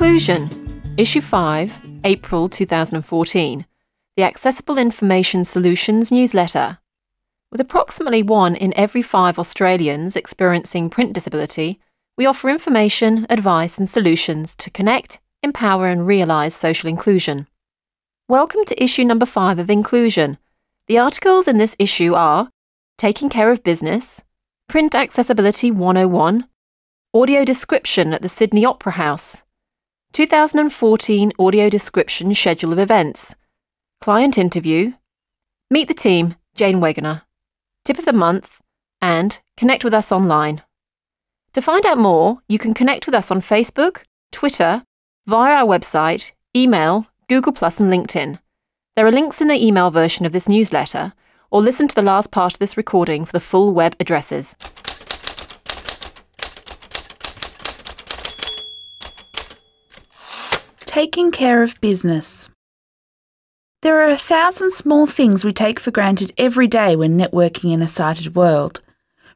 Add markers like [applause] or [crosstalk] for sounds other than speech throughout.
Inclusion, Issue 5, April 2014, the Accessible Information Solutions newsletter. With approximately one in every five Australians experiencing print disability, we offer information, advice, and solutions to connect, empower, and realise social inclusion. Welcome to issue number 5 of Inclusion. The articles in this issue are Taking Care of Business, Print Accessibility 101, Audio Description at the Sydney Opera House, 2014 Audio Description Schedule of Events, Client Interview, Meet the Team, Jane Wegener, Tip of the Month, and Connect with us online. To find out more, you can connect with us on Facebook, Twitter, via our website, email, Google and LinkedIn. There are links in the email version of this newsletter, or listen to the last part of this recording for the full web addresses. Taking care of business. There are a thousand small things we take for granted every day when networking in a sighted world.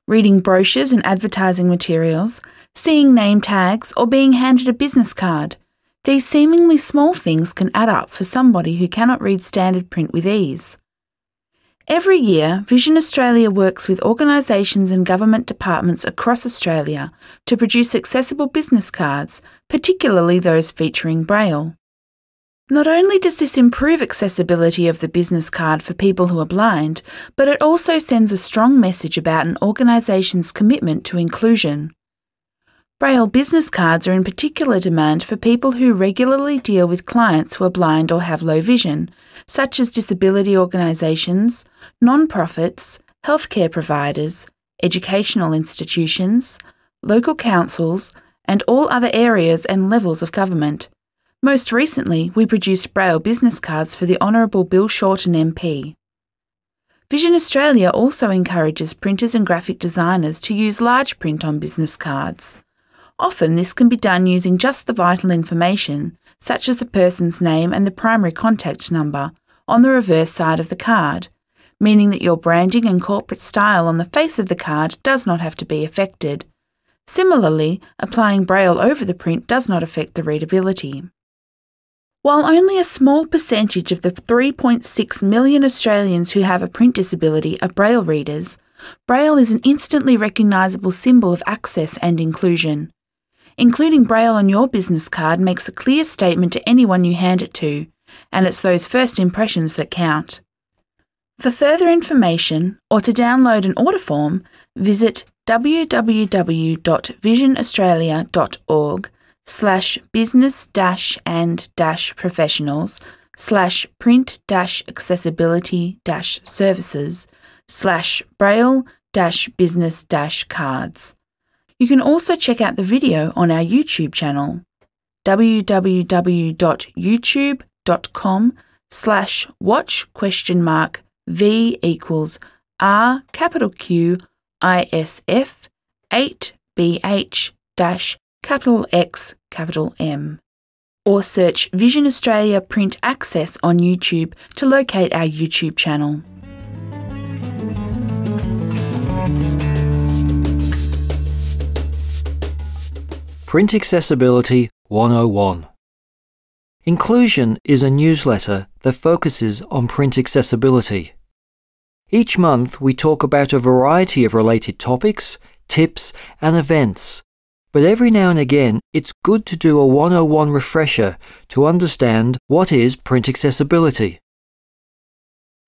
Reading brochures and advertising materials, seeing name tags, or being handed a business card. These seemingly small things can add up for somebody who cannot read standard print with ease. Every year, Vision Australia works with organisations and government departments across Australia to produce accessible business cards, particularly those featuring Braille. Not only does this improve accessibility of the business card for people who are blind, but it also sends a strong message about an organisation's commitment to inclusion. Braille business cards are in particular demand for people who regularly deal with clients who are blind or have low vision, such as disability organisations, non profits, healthcare providers, educational institutions, local councils, and all other areas and levels of government. Most recently, we produced Braille business cards for the Honourable Bill Shorten MP. Vision Australia also encourages printers and graphic designers to use large print on business cards. Often this can be done using just the vital information, such as the person's name and the primary contact number, on the reverse side of the card, meaning that your branding and corporate style on the face of the card does not have to be affected. Similarly, applying Braille over the print does not affect the readability. While only a small percentage of the 3.6 million Australians who have a print disability are Braille readers, Braille is an instantly recognisable symbol of access and inclusion. Including Braille on your business card makes a clear statement to anyone you hand it to, and it's those first impressions that count. For further information or to download an order form, visit www.visionaustralia.org slash business dash and dash professionals slash print dash accessibility dash services slash braille dash business dash cards. You can also check out the video on our YouTube channel www.youtube.com slash watch question mark v equals r capital Q I S F 8 BH dash capital X capital M or search Vision Australia Print Access on YouTube to locate our YouTube channel. Print Accessibility 101. Inclusion is a newsletter that focuses on print accessibility. Each month we talk about a variety of related topics, tips, and events, but every now and again it's good to do a 101 refresher to understand what is print accessibility.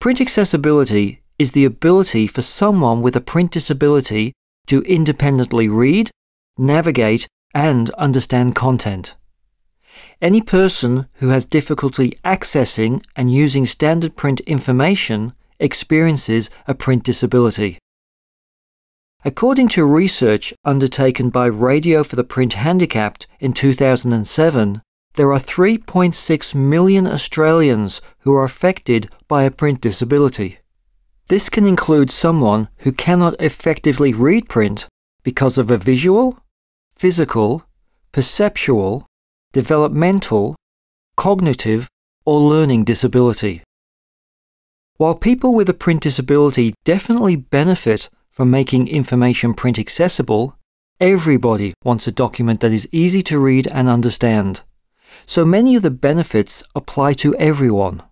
Print accessibility is the ability for someone with a print disability to independently read, navigate, and understand content. Any person who has difficulty accessing and using standard print information experiences a print disability. According to research undertaken by Radio for the Print Handicapped in 2007, there are 3.6 million Australians who are affected by a print disability. This can include someone who cannot effectively read print because of a visual, physical, perceptual, developmental, cognitive, or learning disability. While people with a print disability definitely benefit from making information print accessible, everybody wants a document that is easy to read and understand. so many of the benefits apply to everyone.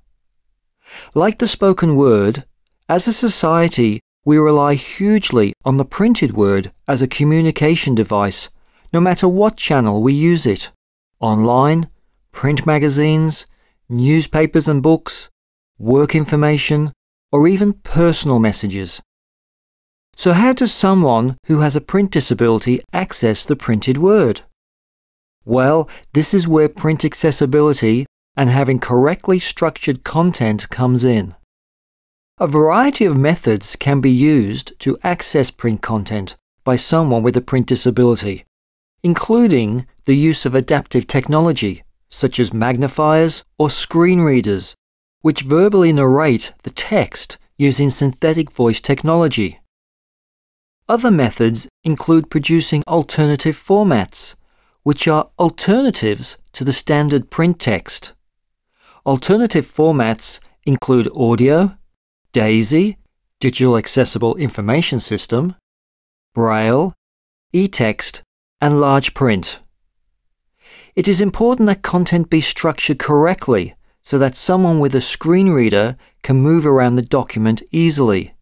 Like the spoken word, as a society, we rely hugely on the printed word as a communication device, no matter what channel we use it online, print magazines, newspapers and books, work information, or even personal messages. So, how does someone who has a print disability access the printed word? Well, this is where print accessibility and having correctly structured content comes in. A variety of methods can be used to access print content by someone with a print disability, including the use of adaptive technology, such as magnifiers or screen readers, which verbally narrate the text using synthetic voice technology. Other methods include producing alternative formats, which are alternatives to the standard print text. Alternative formats include audio, DAISY, Digital Accessible Information System, Braille, e-text, and large print. It is important that content be structured correctly so that someone with a screen reader can move around the document easily.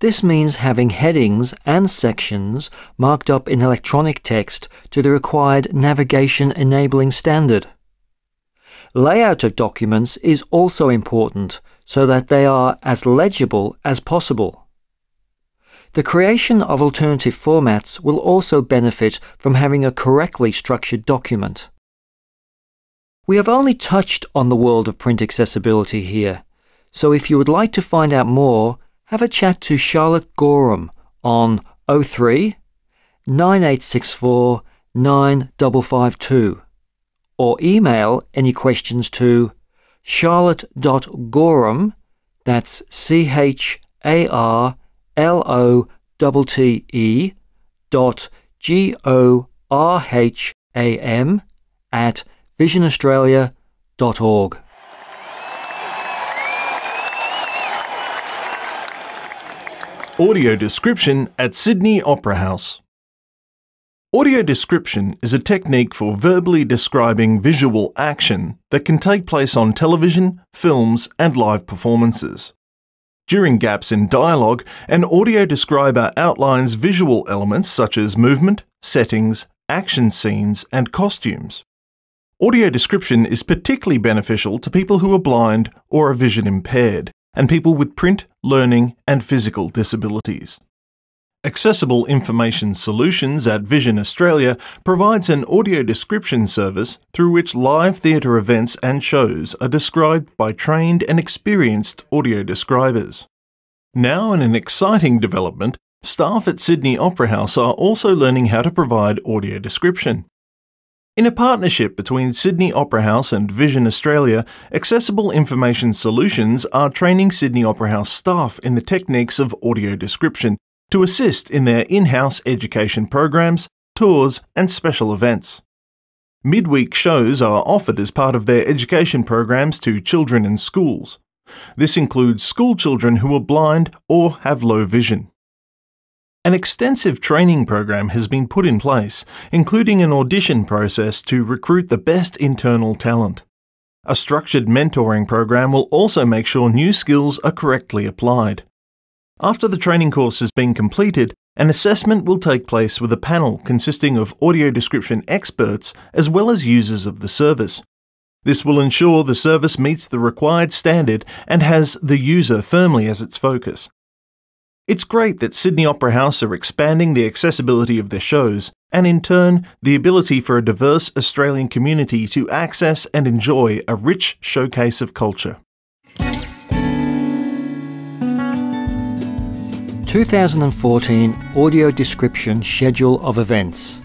This means having headings and sections marked up in electronic text to the required navigation enabling standard. Layout of documents is also important so that they are as legible as possible. The creation of alternative formats will also benefit from having a correctly structured document. We have only touched on the world of print accessibility here, so if you would like to find out more, have a chat to Charlotte Gorham on 03 9864 9552 or email any questions to charlotte.gorham, that's C H A R L O T T E dot G O R H A M at visionaustralia.org. Audio description at Sydney Opera House. Audio description is a technique for verbally describing visual action that can take place on television, films, and live performances. During gaps in dialogue, an audio describer outlines visual elements such as movement, settings, action scenes, and costumes. Audio description is particularly beneficial to people who are blind or are vision impaired and people with print, learning, and physical disabilities. Accessible Information Solutions at Vision Australia provides an audio description service through which live theatre events and shows are described by trained and experienced audio describers. Now, in an exciting development, staff at Sydney Opera House are also learning how to provide audio description. In a partnership between Sydney Opera House and Vision Australia, Accessible Information Solutions are training Sydney Opera House staff in the techniques of audio description to assist in their in house education programs, tours, and special events. Midweek shows are offered as part of their education programs to children in schools. This includes school children who are blind or have low vision. An extensive training program has been put in place, including an audition process to recruit the best internal talent. A structured mentoring program will also make sure new skills are correctly applied. After the training course has been completed, an assessment will take place with a panel consisting of audio description experts as well as users of the service. This will ensure the service meets the required standard and has the user firmly as its focus. It's great that Sydney Opera House are expanding the accessibility of their shows, and in turn, the ability for a diverse Australian community to access and enjoy a rich showcase of culture. 2014 Audio Description Schedule of Events.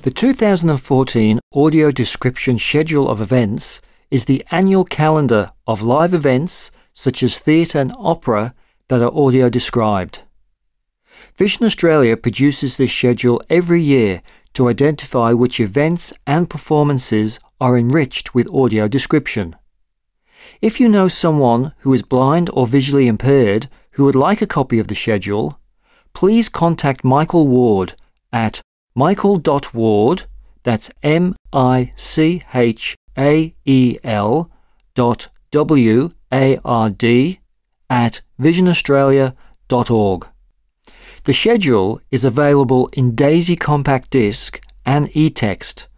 The 2014 Audio Description Schedule of Events is the annual calendar of live events such as theatre and opera that are audio described. Vision Australia produces this schedule every year to identify which events and performances are enriched with audio description. If you know someone who is blind or visually impaired who would like a copy of the schedule, please contact Michael Ward at michael.ward, That's M I C H A E L dot W A R D at visionaustralia.org. The schedule is available in DAISY compact disc and e-text,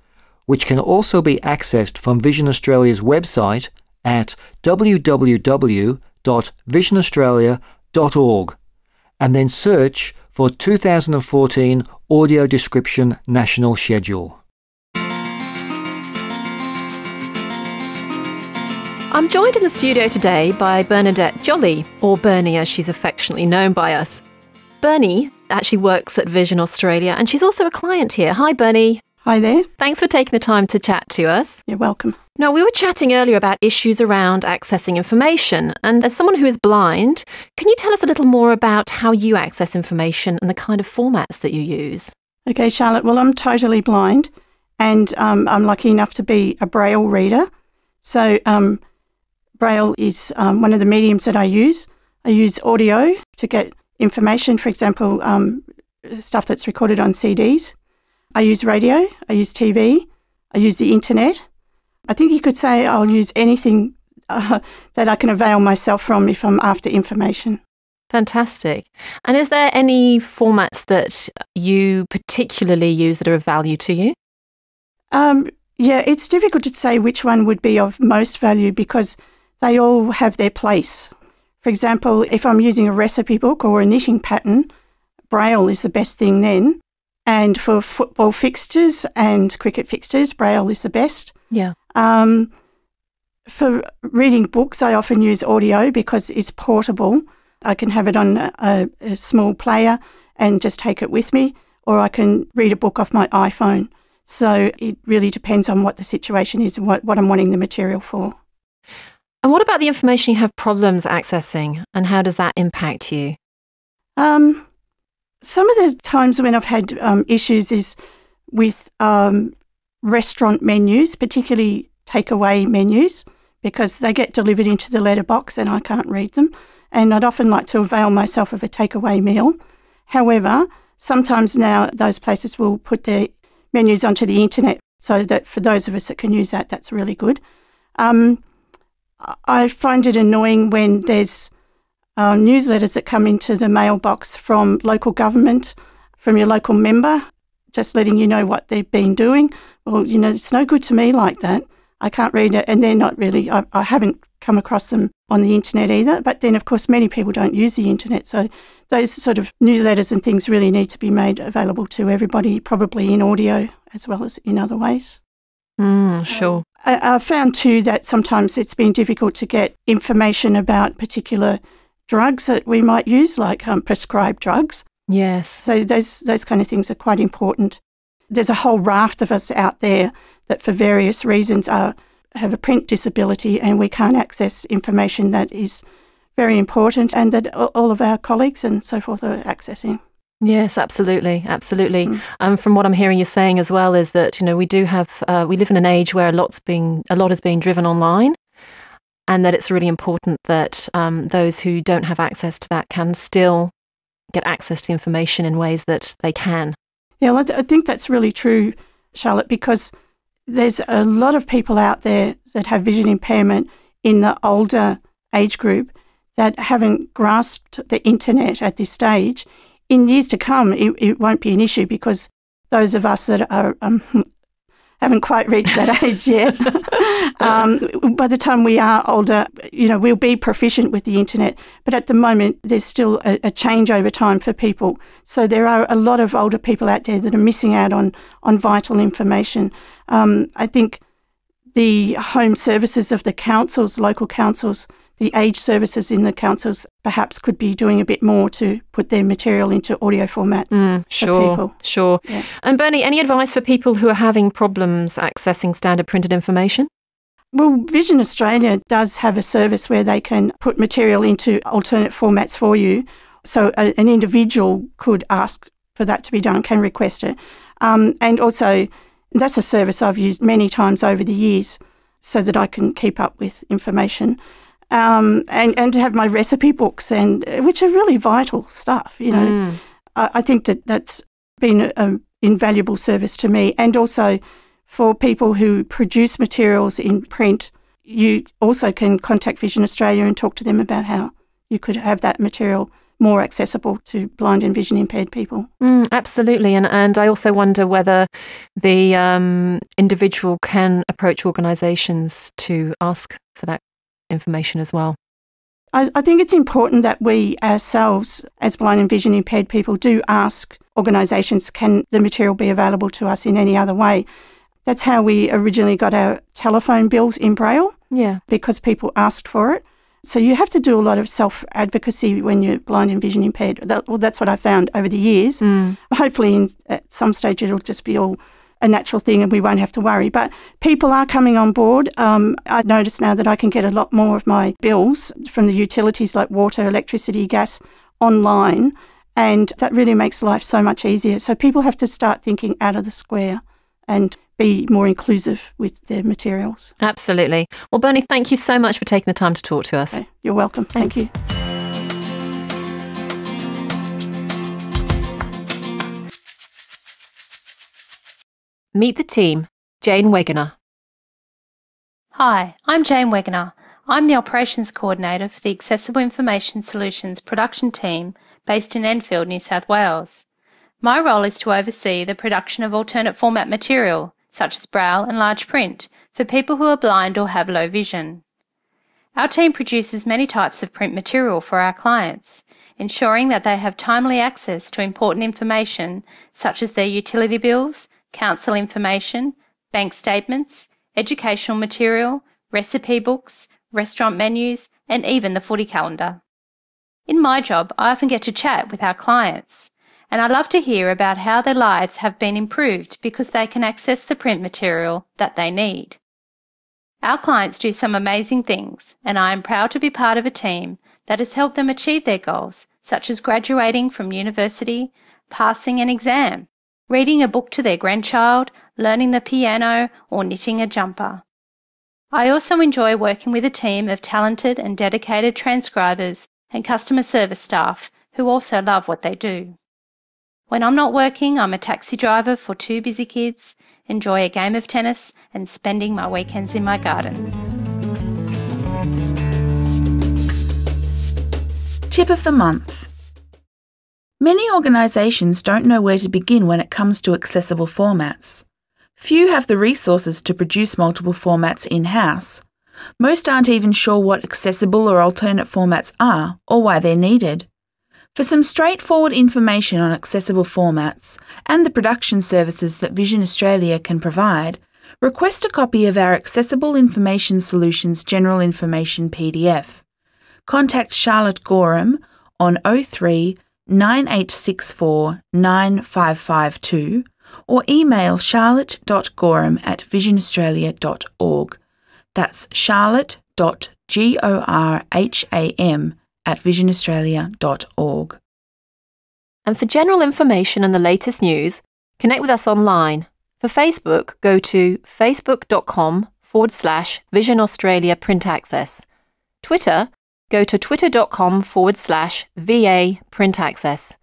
which can also be accessed from Vision Australia's website at www.visionaustralia.org and then search for 2014 Audio Description National Schedule. I'm joined in the studio today by Bernadette Jolly, or Bernie as she's affectionately known by us. Bernie actually works at Vision Australia and she's also a client here. Hi, Bernie. Hi there. Thanks for taking the time to chat to us. You're welcome. Now, we were chatting earlier about issues around accessing information. And as someone who is blind, can you tell us a little more about how you access information and the kind of formats that you use? Okay, Charlotte. Well, I'm totally blind and um, I'm lucky enough to be a Braille reader. So, um, Braille is um, one of the mediums that I use. I use audio to get information, for example, um, stuff that's recorded on CDs. I use radio, I use TV, I use the internet. I think you could say I'll use anything uh, [laughs] that I can avail myself from if I'm after information. Fantastic. And is there any formats that you particularly use that are of value to you? Um, yeah, it's difficult to say which one would be of most value because they all have their place. For example, if I'm using a recipe book or a knitting pattern, Braille is the best thing then. And for football fixtures and cricket fixtures, Braille is the best. Yeah. Um, for reading books, I often use audio because it's portable. I can have it on a, a, small player and just take it with me, or I can read a book off my iPhone. So it really depends on what the situation is and what, what I'm wanting the material for. And what about the information you have problems accessing, and how does that impact you? Um, some of the times when I've had um, issues is with um, restaurant menus, particularly takeaway menus, because they get delivered into the letterbox and I can't read them. And I'd often like to avail myself of a takeaway meal. However, sometimes now those places will put their menus onto the internet so that for those of us that can use that, that's really good. Um, I find it annoying when there's uh, newsletters that come into the mailbox from local government, from your local member, just letting you know what they've been doing. Well, you know, it's no good to me like that. I can't read it, and they're not really, I, I haven't come across them on the internet either. But then, of course, many people don't use the internet. So those sort of newsletters and things really need to be made available to everybody, probably in audio as well as in other ways. Mm, sure. I, I found too that sometimes it's been difficult to get information about particular drugs that we might use, like um, prescribed drugs. Yes. So those those kind of things are quite important. There's a whole raft of us out there that, for various reasons, are have a print disability, and we can't access information that is very important, and that all of our colleagues and so forth are accessing. Yes, absolutely, absolutely. Mm. Um, from what I'm hearing you saying as well is that you know we do have uh, we live in an age where a lot's being a lot is being driven online, and that it's really important that um, those who don't have access to that can still get access to the information in ways that they can. Yeah, I think that's really true, Charlotte, because there's a lot of people out there that have vision impairment in the older age group that haven't grasped the internet at this stage in years to come, it, it won't be an issue because those of us that are um, haven't quite reached that [laughs] age yet. [laughs] um, by the time we are older, you know, we'll be proficient with the internet. But at the moment, there's still a, a changeover time for people. So there are a lot of older people out there that are missing out on on vital information. Um, I think the home services of the councils, local councils, the age services in the councils perhaps could be doing a bit more to put their material into audio formats mm, sure, people. Sure. Yeah. And Bernie, any advice for people who are having problems accessing standard printed information? Well, Vision Australia does have a service where they can put material into alternate formats for you. So a, an individual could ask for that to be done, can request it. Um, and also, that's a service I've used many times over the years so that I can keep up with information um, and and to have my recipe books and which are really vital stuff. You know, mm. I, I, think that that's been an invaluable service to me. And also for people who produce materials in print, you also can contact Vision Australia and talk to them about how you could have that material more accessible to blind and vision impaired people. Mm, absolutely. And, and I also wonder whether the um, individual can approach organisations to ask for that information as well. I, I think it's important that we ourselves, as blind and vision impaired people, do ask organisations can the material be available to us in any other way? That's how we originally got our telephone bills in Braille. Yeah. Because people asked for it. So you have to do a lot of self advocacy when you're blind and vision impaired. That, well, that's what I found over the years. Mm. Hopefully, in, at some stage, it'll just be all a natural thing and we won't have to worry. But people are coming on board. Um, I notice now that I can get a lot more of my bills from the utilities like water, electricity, gas online. And that really makes life so much easier. So people have to start thinking out of the square and be more inclusive with their materials. Absolutely. Well, Bernie, thank you so much for taking the time to talk to us. Okay. You're welcome. Thanks. Thank you. Meet the team, Jane Wegener. Hi, I'm Jane Wegener. I'm the Operations Coordinator for the Accessible Information Solutions production team based in Enfield, New South Wales. My role is to oversee the production of alternate format material, such as braille and large print, for people who are blind or have low vision. Our team produces many types of print material for our clients, ensuring that they have timely access to important information such as their utility bills, council information, bank statements, educational material, recipe books, restaurant menus, and even the footy calendar. In my job, I often get to chat with our clients, and I love to hear about how their lives have been improved because they can access the print material that they need. Our clients do some amazing things, and I am proud to be part of a team that has helped them achieve their goals, such as graduating from university, passing an exam, reading a book to their grandchild, learning the piano, or knitting a jumper. I also enjoy working with a team of talented and dedicated transcribers and customer service staff who also love what they do. When I'm not working, I'm a taxi driver for two busy kids, enjoy a game of tennis, and spending my weekends in my garden. Tip of the month. Many organisations don't know where to begin when it comes to accessible formats. Few have the resources to produce multiple formats in house. Most aren't even sure what accessible or alternate formats are or why they're needed. For some straightforward information on accessible formats and the production services that Vision Australia can provide, request a copy of our Accessible Information Solutions General Information PDF. Contact Charlotte Gorham on 03 9864 9552 or email charlotte.gorham at visionaustralia.org. That's charlotte.gorham at visionaustralia.org. And for general information and the latest news, connect with us online. For Facebook, go to facebook.com forward slash Vision Australia Print Access. Twitter, go to twitter.com forward slash VA Print Access.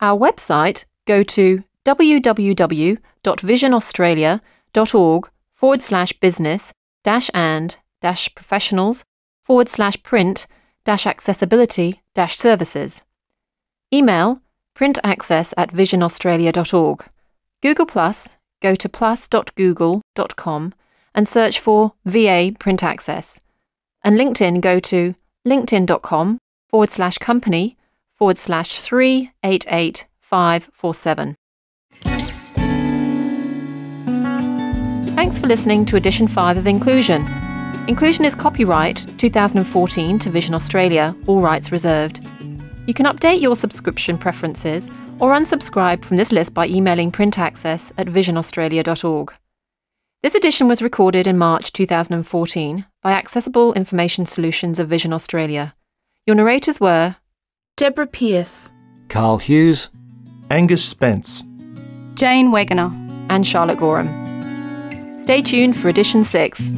Our website, go to www.visionaustralia.org forward slash business dash and dash professionals forward slash print dash accessibility dash services. Email printaccess at visionaustralia.org. Google Plus, go to plus.google.com and search for VA Print Access. And LinkedIn, go to linkedin.com forward slash company forward slash 388547. Thanks for listening to Edition 5 of Inclusion. Inclusion is copyright 2014 to Vision Australia, all rights reserved. You can update your subscription preferences or unsubscribe from this list by emailing printaccess at visionaustralia.org. This edition was recorded in March 2014 by Accessible Information Solutions of Vision Australia. Your narrators were Deborah Pearce, Carl Hughes, Angus Spence. Jane Wegener. and Charlotte Gorham. Stay tuned for Edition 6.